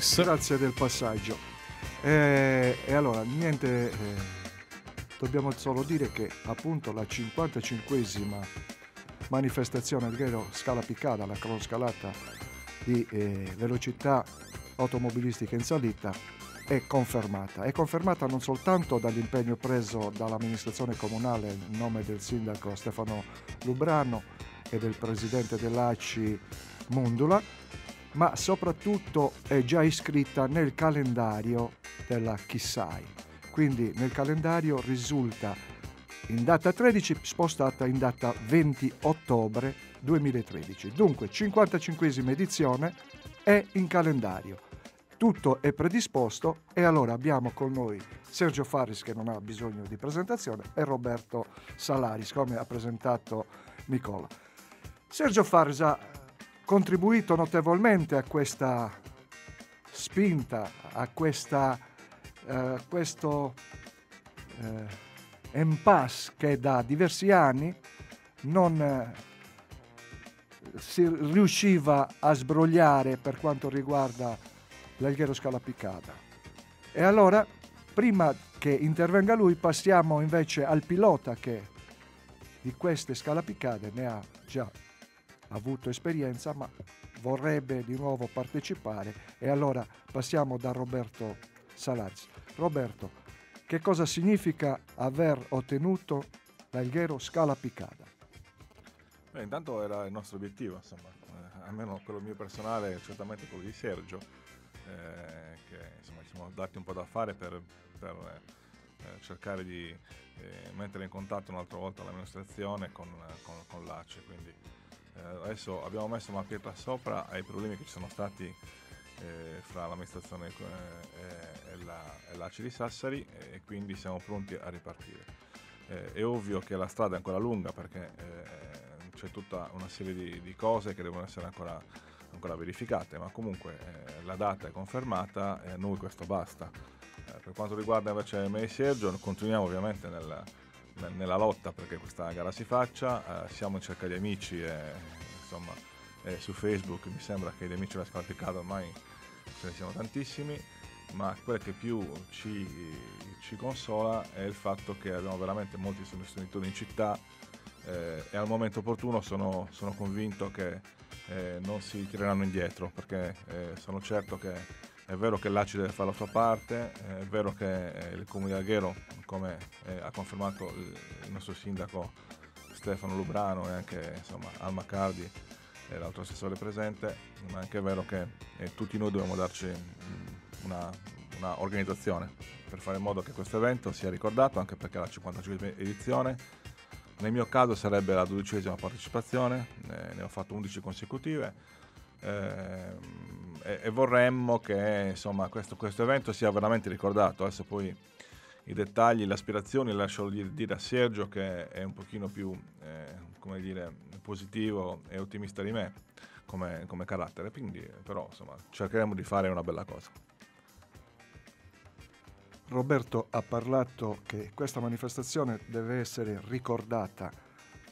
Grazie del passaggio. Eh, e allora, niente, eh, dobbiamo solo dire che appunto la 55esima manifestazione al Ghero Scala Piccada, la cronoscalata di eh, velocità automobilistica in salita, è confermata. È confermata non soltanto dall'impegno preso dall'amministrazione comunale in nome del sindaco Stefano Lubrano e del presidente dell'ACI Mundula, ma soprattutto è già iscritta nel calendario della Chissai. Quindi nel calendario risulta in data 13 spostata in data 20 ottobre 2013. Dunque 55esima edizione è in calendario. Tutto è predisposto e allora abbiamo con noi Sergio Faris che non ha bisogno di presentazione e Roberto Salaris come ha presentato Nicola. Sergio Faris ha contribuito notevolmente a questa spinta, a questa, uh, questo uh, impasse che da diversi anni non uh, si riusciva a sbrogliare per quanto riguarda l'Alghero Scalapicata. E allora, prima che intervenga lui, passiamo invece al pilota che di queste scalapicate ne ha già avuto esperienza ma vorrebbe di nuovo partecipare e allora passiamo da Roberto Salazzi. Roberto, che cosa significa aver ottenuto l'Alghero Scala Picada? Beh, intanto era il nostro obiettivo, insomma, eh, almeno quello mio personale, certamente quello di Sergio, eh, che insomma, ci siamo dati un po' da fare per, per eh, cercare di eh, mettere in contatto un'altra volta l'amministrazione con, con, con l'ACE. Quindi eh, adesso abbiamo messo una pietra sopra ai problemi che ci sono stati eh, fra l'amministrazione eh, e, la, e l'ACI di Sassari e quindi siamo pronti a ripartire. Eh, è ovvio che la strada è ancora lunga perché eh, c'è tutta una serie di, di, cose che devono essere ancora, ancora verificate, ma comunque eh, la data è confermata e a noi questo basta. per quanto riguarda invece me e Sergio, continuiamo ovviamente nel, nella lotta perché questa gara si faccia, eh, siamo in cerca di amici e insomma eh, su Facebook mi sembra che amici della squalificata ormai ce ne siano tantissimi, ma quello che più ci, ci, consola è il fatto che abbiamo veramente molti sostenitori in città eh, e al momento opportuno sono, sono convinto che eh, non si tireranno indietro perché eh, sono certo che è vero che l'ACI deve fare la sua parte, è vero che eh, il comune di Alghero, come eh, ha confermato il nostro sindaco Stefano Lubrano e anche insomma, Alma Cardi e l'altro assessore presente, ma è anche vero che eh, tutti noi dobbiamo darci mm, una, una, organizzazione per fare in modo che questo evento sia ricordato, anche perché è la 55 edizione. Nel mio caso sarebbe la dodicesima partecipazione, ne ho fatto 11 consecutive. Eh, e, e vorremmo che insomma, questo, questo, evento sia veramente ricordato. Adesso poi i dettagli, le aspirazioni lascio dire a Sergio che è un pochino più eh, dire, positivo e ottimista di me come, come carattere, quindi però insomma, cercheremo di fare una bella cosa. Roberto ha parlato che questa manifestazione deve essere ricordata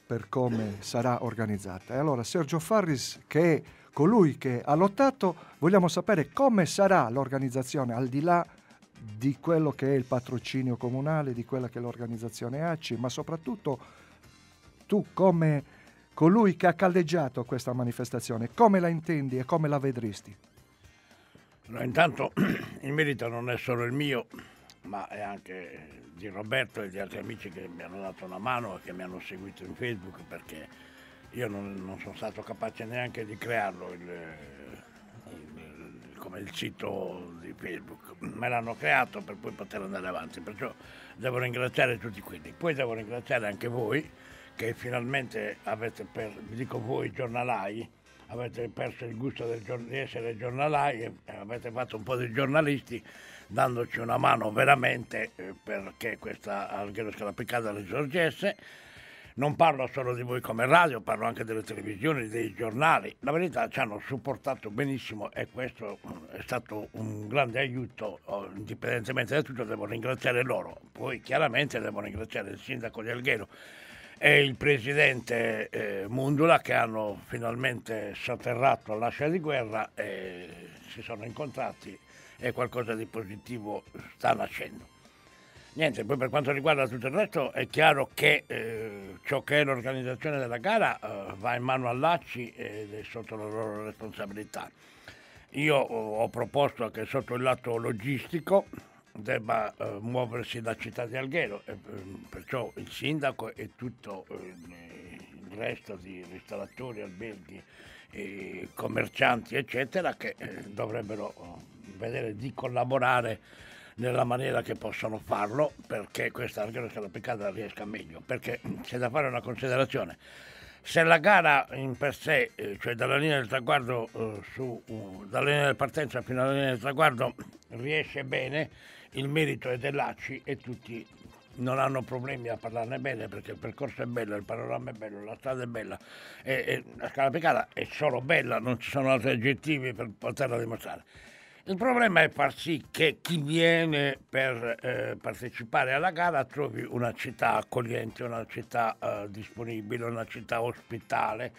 per come sarà organizzata. E allora Sergio Farris, che è colui che ha lottato, vogliamo sapere come sarà l'organizzazione al di là di quello che è il patrocinio comunale, di quella che è l'organizzazione ACI, ma soprattutto tu come colui che ha caldeggiato questa manifestazione, come la intendi e come la vedresti? No, intanto il merito non è solo il mio, ma è anche di Roberto e di altri amici che mi hanno dato una mano e che mi hanno seguito in Facebook perché io non, non, sono stato capace neanche di crearlo il, come il sito di Facebook, me l'hanno creato per poi poter andare avanti, perciò devo ringraziare tutti quelli. Poi devo ringraziare anche voi che finalmente avete, per, vi dico voi giornalai, avete perso il gusto del, di essere giornalai e avete fatto un po' di giornalisti dandoci una mano veramente eh, perché questa Alghero Scalapicata risorgesse non parlo solo di voi come radio, parlo anche delle televisioni, dei giornali. La verità ci hanno supportato benissimo e questo è stato un grande aiuto, oh, indipendentemente da tutto devo ringraziare loro. Poi chiaramente devo ringraziare il sindaco di Alghero e il presidente eh, Mundula che hanno finalmente sotterrato all'ascia di guerra e si sono incontrati e qualcosa di positivo sta nascendo. Niente, poi per quanto riguarda tutto il resto è chiaro che eh, ciò che è l'organizzazione della gara eh, va in mano all'ACI ed è sotto la loro responsabilità. Io ho proposto che sotto il lato logistico debba eh, muoversi la città di Alghero, e, ehm, perciò il sindaco e tutto eh, il resto di ristoratori, alberghi, commercianti eccetera che eh, dovrebbero eh, vedere di collaborare nella maniera che possono farlo perché questa Alghero Scalapicata riesca meglio, perché c'è da fare una considerazione se la gara in per sé, eh, cioè dalla linea del traguardo eh, su, uh, dalla linea di partenza fino alla linea del traguardo riesce bene, il merito è dell'ACI e tutti non hanno problemi a parlarne bene perché il percorso è bello, il panorama è bello, la strada è bella e, e la scala picata è solo bella, non ci sono altri aggettivi per poterla dimostrare. Il problema è far sì che chi viene per eh, partecipare alla gara trovi una città accogliente, una città eh, disponibile, una città ospitale.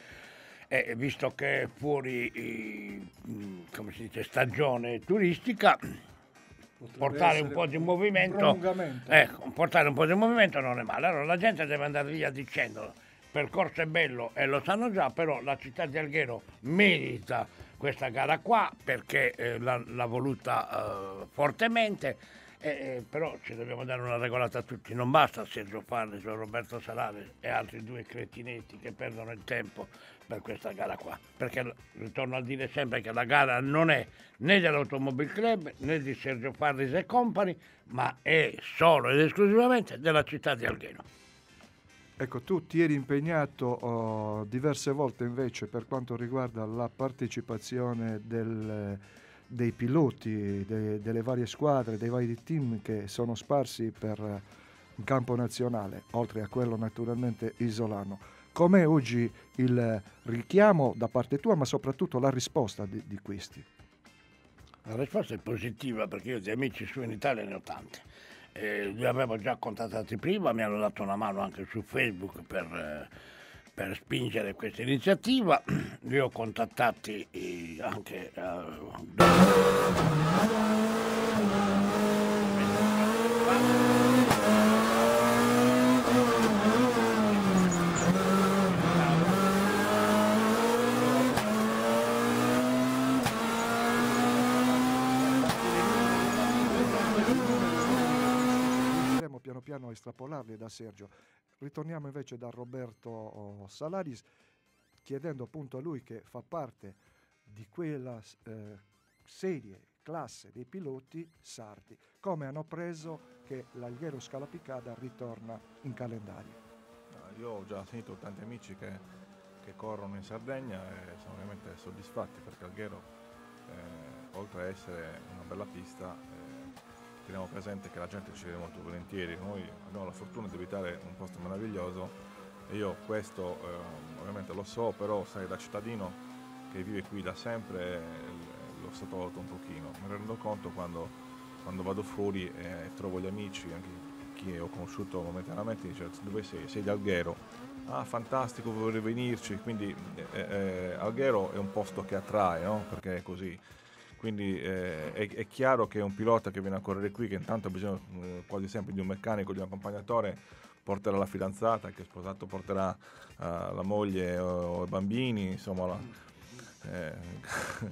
E visto che è fuori come si dice, stagione turistica, portare un po' di movimento, ecco, portare un po' di movimento non è male. Allora la gente deve andare via dicendo percorso è bello e lo sanno già, però la città di Alghero merita questa gara qua perché eh, l'ha, l'ha, voluta eh, fortemente. Eh, però ci dobbiamo dare una regolata a tutti, non basta Sergio Farnes, Roberto Salare e altri due cretinetti che perdono il tempo per questa gara qua, perché ritorno a dire sempre che la gara non è né dell'Automobile Club né di Sergio Farris e Company, ma è solo ed esclusivamente della città di Algheno. Ecco, tu ti eri impegnato oh, diverse volte invece per quanto riguarda la partecipazione del, dei piloti, de, delle varie squadre, dei vari team che sono sparsi per un campo nazionale, oltre a quello naturalmente isolano. Com'è oggi il richiamo da parte tua, ma soprattutto la risposta di, di questi? La risposta è positiva perché io di amici su in Italia ne ho tante. Eh, li avevo già contattati prima, mi hanno dato una mano anche su Facebook per, eh, per spingere questa iniziativa. Li ho contattati eh, anche. Eh, piano estrapolarli da Sergio. Ritorniamo invece da Roberto oh, Salaris chiedendo appunto a lui che fa parte di quella eh, serie, classe dei piloti sardi, come hanno preso che l'Alghero Scalapicada ritorna in calendario. Io ho già sentito tanti amici che, che corrono in Sardegna e sono veramente soddisfatti perché Alghero, eh, oltre a essere una bella pista, teniamo presente che la gente ci vede molto volentieri, noi abbiamo la fortuna di abitare un posto meraviglioso e io questo eh, ovviamente lo so, però sai da cittadino che vive qui da sempre eh, lo sottovaluto un pochino, mi rendo conto quando, quando vado fuori e trovo gli amici, anche chi ho conosciuto momentaneamente, dice dove sei? Sei di Alghero. Ah, fantastico, vorrei venirci. Quindi eh, eh, Alghero è un posto che attrae, no? Perché è così. Quindi eh, è, è, chiaro che un pilota che viene a correre qui, che intanto ha bisogno eh, quasi sempre di un meccanico, di un accompagnatore, porterà la fidanzata, che sposato porterà uh, la moglie o, o, i bambini, insomma, la, eh,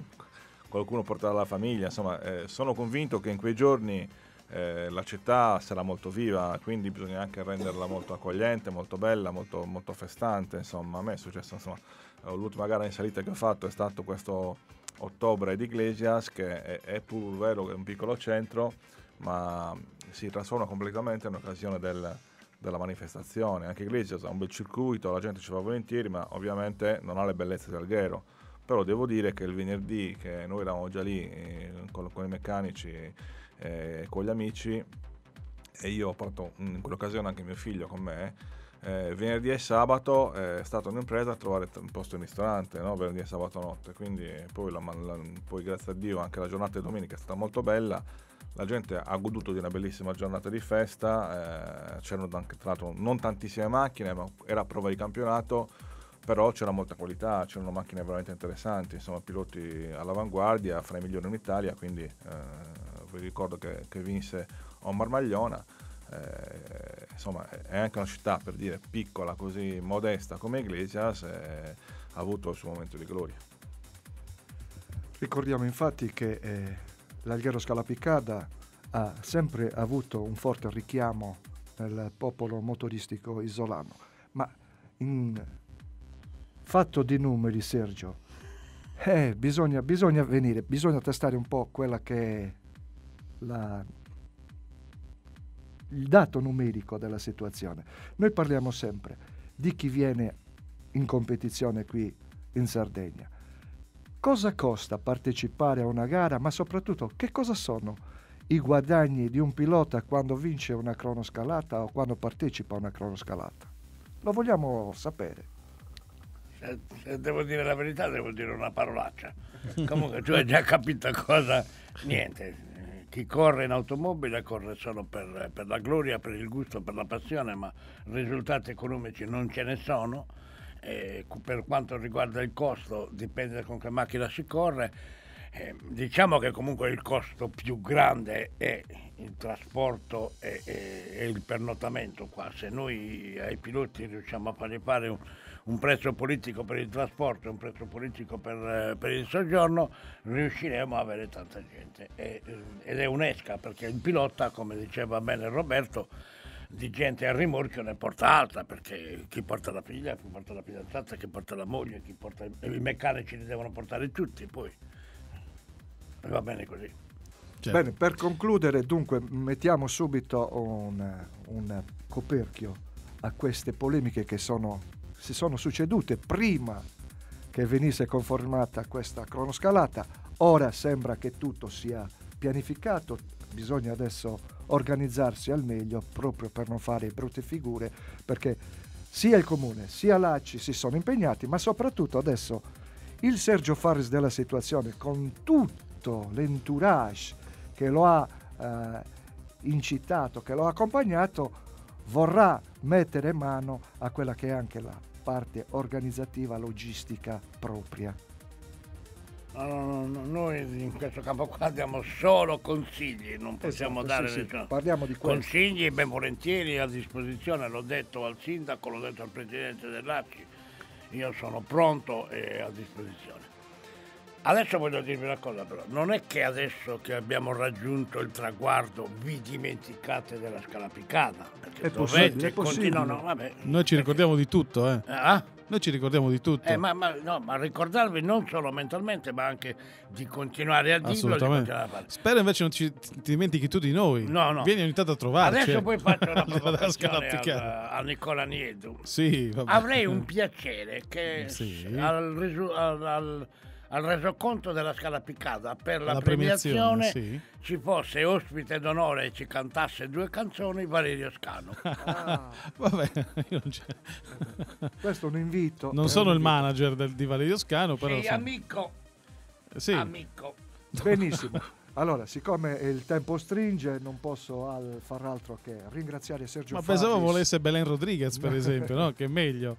qualcuno porterà la famiglia. Insomma, eh, sono convinto che in quei giorni eh, la città sarà molto viva, quindi bisogna anche renderla molto accogliente, molto bella, molto, molto festante. Insomma, a me è successo, insomma, l'ultima gara in salita che ho fatto è stato questo ottobre di Iglesias, che è, è pur vero che è un piccolo centro, ma si trasforma completamente in occasione del, della manifestazione. Anche Iglesias ha un bel circuito, la gente ci va volentieri, ma ovviamente non ha le bellezze del Alghero. Però devo dire che il venerdì, che noi eravamo già lì eh, con, con, i meccanici e eh, con gli amici, e io ho portato in quell'occasione anche mio figlio con me, eh, venerdì e sabato eh, è stata un'impresa a trovare un posto in ristorante, no? venerdì e sabato notte, quindi poi, la, la, poi, grazie a Dio anche la giornata di domenica è stata molto bella, la gente ha goduto di una bellissima giornata di festa, eh, c'erano anche tra l'altro non tantissime macchine, ma era prova di campionato, però c'era molta qualità, c'erano macchine veramente interessanti, insomma piloti all'avanguardia, fra i migliori in Italia, quindi eh, vi ricordo che, che vinse Omar Magliona, eh, insomma è anche una città per dire piccola, così modesta come Iglesias, eh, ha avuto il suo momento di gloria. Ricordiamo infatti che eh, l'Alghero Scalapicada ha sempre avuto un forte richiamo nel popolo motoristico isolano, ma in fatto di numeri, Sergio, eh, bisogna, bisogna venire, bisogna testare un po' quella che è la, il dato numerico della situazione. Noi parliamo sempre di chi viene in competizione qui in Sardegna. Cosa costa partecipare a una gara, ma soprattutto che cosa sono i guadagni di un pilota quando vince una cronoscalata o quando partecipa a una cronoscalata? Lo vogliamo sapere se, se, devo dire la verità, devo dire una parolaccia. Comunque, tu hai già capito cosa. Niente. Chi corre in automobile corre solo per, per, la gloria, per il gusto, per la passione, ma risultati economici non ce ne sono. E per quanto riguarda il costo, dipende con che macchina si corre. Eh, diciamo che comunque il costo più grande è il trasporto e, e, e il pernottamento qua. Se noi ai piloti riusciamo a fargli fare un, un prezzo politico per il trasporto e un prezzo politico per, eh, per, il soggiorno, riusciremo a avere tanta gente. E, eh, ed è un'esca perché il pilota, come diceva bene Roberto, di gente a rimorchio ne porta alta perché chi porta la figlia, chi porta la fidanzata, chi porta la moglie, chi porta i meccanici li devono portare tutti, poi va bene così. Certo. Bene, per concludere, dunque, mettiamo subito un, un coperchio a queste polemiche che sono si sono succedute prima che venisse conformata questa cronoscalata. Ora sembra che tutto sia pianificato, bisogna adesso organizzarsi al meglio proprio per non fare brutte figure, perché sia il comune sia l'ACI si sono impegnati, ma soprattutto adesso il Sergio Faris della situazione con tutto l'entourage che lo ha eh, incitato, che lo ha accompagnato, vorrà mettere mano a quella che è anche la parte organizzativa, logistica propria. No, no, no, noi in questo campo qua diamo solo consigli, non possiamo esatto, dare sì, sì. Parliamo di consigli ben volentieri a disposizione, l'ho detto al sindaco, l'ho detto al presidente dell'ACI, io sono pronto e a disposizione. Adesso voglio dirvi una cosa però, non è che adesso che abbiamo raggiunto il traguardo vi dimenticate della scalapicata. È possibile, è possibile. No, Noi ci ricordiamo di tutto, eh. Ah? Noi ci ricordiamo di tutto. Eh, ma, ma, no, ma, ricordarvi non solo mentalmente, ma anche di continuare a dirlo. Assolutamente. A Spero invece non ci, ti dimentichi tu di noi. No, no. Vieni ogni tanto a trovarci. Adesso poi faccio una provocazione a, a Nicola Niedu. Sì, vabbè. Avrei un piacere che sì. al, al, al al resoconto della Scala Piccata per la, la premiazione, premiazione sì. ci fosse ospite d'onore e ci cantasse due canzoni Valerio Scano. Ah. Vabbè, questo è un invito. Non sono il manager del, di Valerio Scano, però... Sì, sono... amico. Sì. Amico. Benissimo. Allora, siccome il tempo stringe, non posso al, far altro che ringraziare Sergio Ma Fabis. pensavo volesse Belen Rodriguez, per esempio, no? Che è meglio.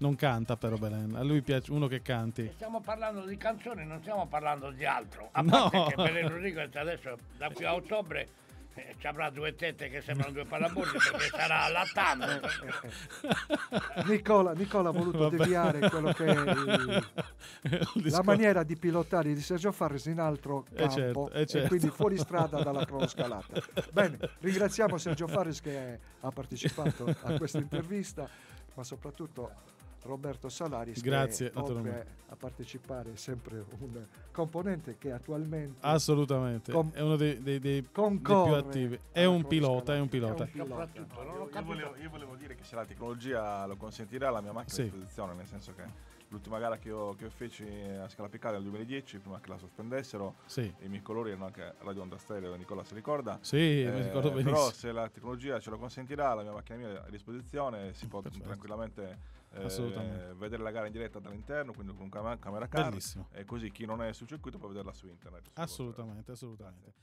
Non canta però Belen, a lui piace uno che canti. Stiamo parlando di canzoni, non stiamo parlando di altro. A parte no. che Belen Rodriguez adesso da qui a ottobre eh, ci avrà due tette che sembrano due parabolli perché sarà allattando. Nicola, Nicola ha voluto Vabbè. deviare quello che è il, la maniera di pilotare di Sergio Farris in altro eh, campo certo, certo. e quindi fuori strada dalla cronoscalata. Bene, ringraziamo Sergio Farris che ha partecipato a questa intervista, ma soprattutto Roberto Salaris Grazie, che oltre a partecipare è sempre un componente che attualmente assolutamente com- è uno dei, dei, dei, dei più attivi è un pilota è un pilota, è un pilota. Io, io, volevo, io, volevo, dire che se la tecnologia lo consentirà la mia macchina sì. a disposizione nel senso che l'ultima gara che io, che io feci a Scala Piccata nel 2010 prima che la sospendessero sì. i miei colori erano anche Radio Onda Stereo Nicola si ricorda sì eh, mi ricordo benissimo però se la tecnologia ce lo consentirà la mia macchina mia a disposizione si può Perfetto. tranquillamente eh, vedere la gara in diretta dall'interno, quindi con cam- camera car. Bellissimo. E così chi non è sul circuito può vederla su internet. Assolutamente, assolutamente.